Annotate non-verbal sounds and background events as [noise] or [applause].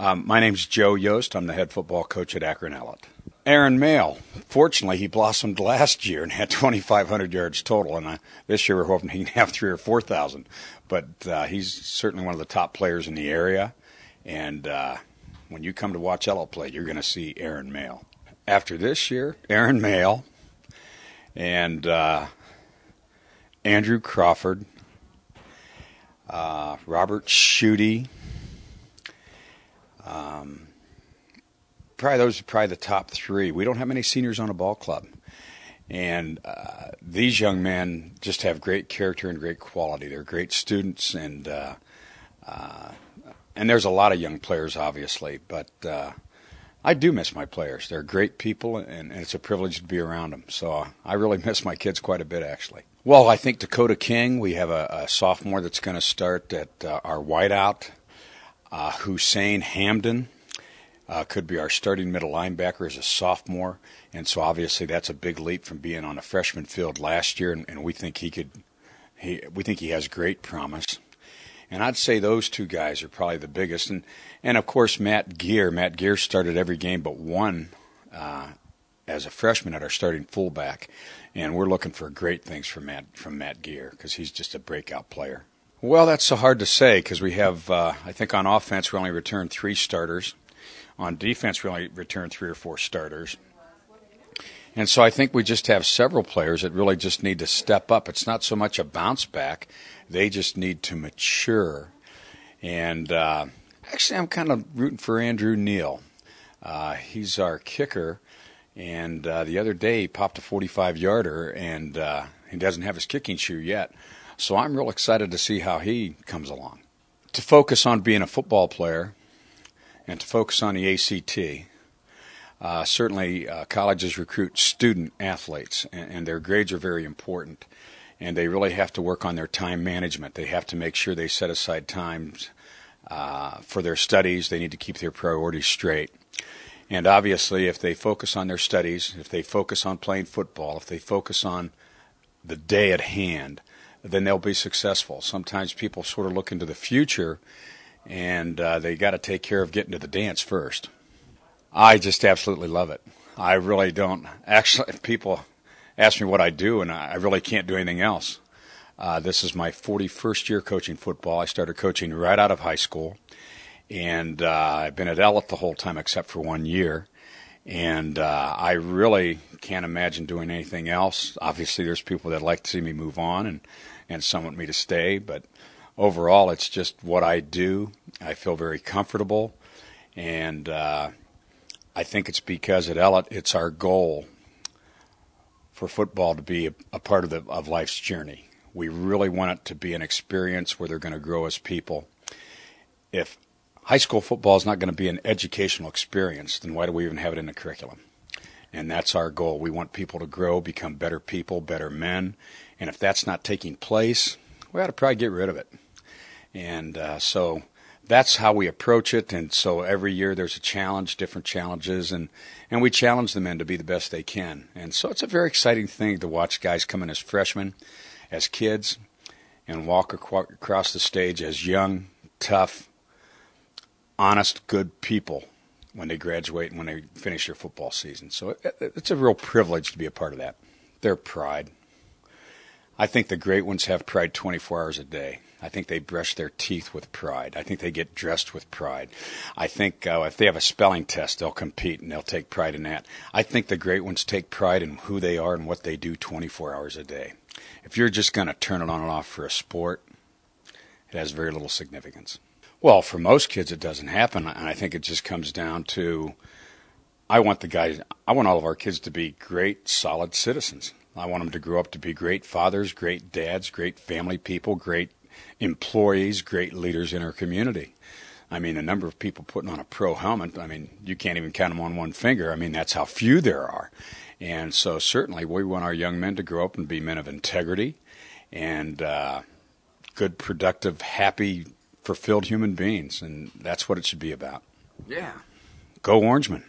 Um, my name's Joe Yost. I'm the head football coach at Akron Ellet. Aaron Male, fortunately, he blossomed last year and had [laughs] 2,500 yards total, and uh, this year we're hoping he can have three or 4,000. But uh, he's certainly one of the top players in the area, and uh, when you come to watch Ellet play, you're going to see Aaron Male. After this year, Aaron Male and uh, Andrew Crawford, uh, Robert Schutte, um, probably those are probably the top three. We don't have many seniors on a ball club, and uh, these young men just have great character and great quality. They're great students, and uh, uh, and there's a lot of young players, obviously, but. Uh, I do miss my players. They're great people, and, and it's a privilege to be around them. So I really [laughs] miss my kids quite a bit, actually. Well, I think Dakota King, we have a, a sophomore that's going to start at uh, our whiteout. Uh, Hussein Hamden, uh, could be our starting middle linebacker as a sophomore, and so obviously that's a big leap from being on a freshman field last year, and, and we think he could, he, we think he has great promise. And I'd say those two guys are probably the biggest, and and of course Matt Gear. Matt Gear started every game but one uh, as a freshman at our starting fullback, and we're looking for great things from Matt from Matt Gear because he's just a breakout player. Well, that's so hard to say because we have, uh, I think, on offense we only return three starters. On defense, we only return three or four starters. And so I think we just have several players that really just need to step up. It's not so much a bounce back, they just need to mature. And uh, actually, I'm kind of rooting for Andrew Neal. Uh, he's our kicker. And uh, the other day, he popped a 45 yarder, and uh, he doesn't have his kicking shoe yet. So I'm real excited to see how he comes along. To focus on being a football player, and to focus on the ACT. Uh, certainly, uh, colleges recruit student athletes, and, and, their grades are very important. And they really have to work on their time management. They have to make sure they set aside times uh, for their studies. They need to keep their priorities straight. And obviously, if they focus on their studies, if they focus on playing football, if they focus on the day at hand, then they'll be successful. Sometimes people sort of look into the future and uh, they got to take care of getting to the dance first. I just absolutely love it. I really don't. Actually, [laughs] people ask me what I do, and I really can't do anything else. Uh, this is my 41st year coaching football. I started coaching right out of high school, and uh, I've been at Ellet the whole time except for one year. And uh, I really can't imagine doing anything else. Obviously, there's people that like to see me move on, and and some want me to stay, but overall, it's just what I do. I feel very comfortable, and uh, I think it's because at Ellet, it's our goal for football to be a, a part of the of life's journey. We really want it to be an experience where they're going to grow as people. If high school football is not going to be an educational experience, then why do we even have it in the curriculum? And that's our goal. We want people to grow, become better people, better men. And if that's not taking place, we ought to probably get rid of it. And uh, so that's how we approach it. And so every year there's a challenge, different challenges, and, and we challenge the men to be the best they can. And so it's a very exciting thing to watch guys come in as freshmen, as kids, and walk across the stage as young, tough, honest, good people when they graduate and when they finish their football season. So it, it's a real privilege to be a part of that. Their pride. I think the great ones have pride 24 hours a day. I think they brush their teeth with pride. I think they get dressed with pride. I think uh, if they have a spelling test, they'll compete and they'll take pride in that. I think the great ones take pride in who they are and what they do 24 hours a day. If you're just going to turn it on and off for a sport, it has very little significance. Well, for most kids, it doesn't happen, and I think it just comes down to I want the guys, I want all of our kids to be great, solid citizens. I want them to grow up to be great fathers, great dads, great family people, great employees, great leaders in our community. I mean, the number of people putting on a pro helmet, I mean, you can't even count them on one finger. I mean, that's how few there are. And so, certainly, we want our young men to grow up and be men of integrity and uh, good, productive, happy, fulfilled human beings. And that's what it should be about. Yeah. Go Orangemen.